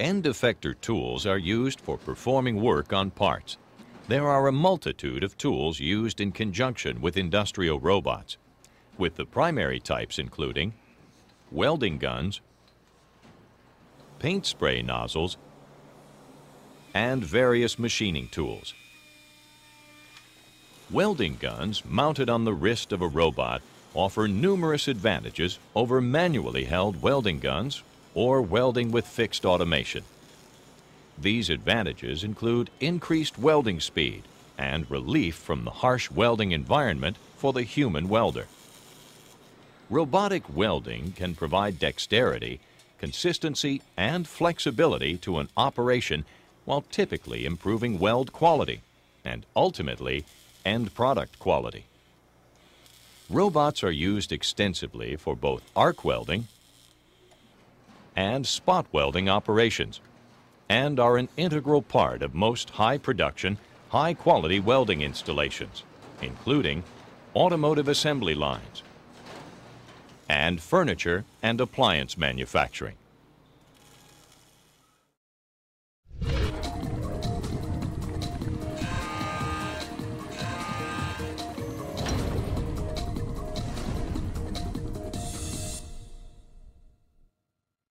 End effector tools are used for performing work on parts. There are a multitude of tools used in conjunction with industrial robots, with the primary types including welding guns, paint spray nozzles, and various machining tools. Welding guns mounted on the wrist of a robot offer numerous advantages over manually held welding guns or welding with fixed automation. These advantages include increased welding speed and relief from the harsh welding environment for the human welder. Robotic welding can provide dexterity, consistency, and flexibility to an operation while typically improving weld quality and ultimately end product quality. Robots are used extensively for both arc welding and spot welding operations and are an integral part of most high production, high quality welding installations, including automotive assembly lines and furniture and appliance manufacturing.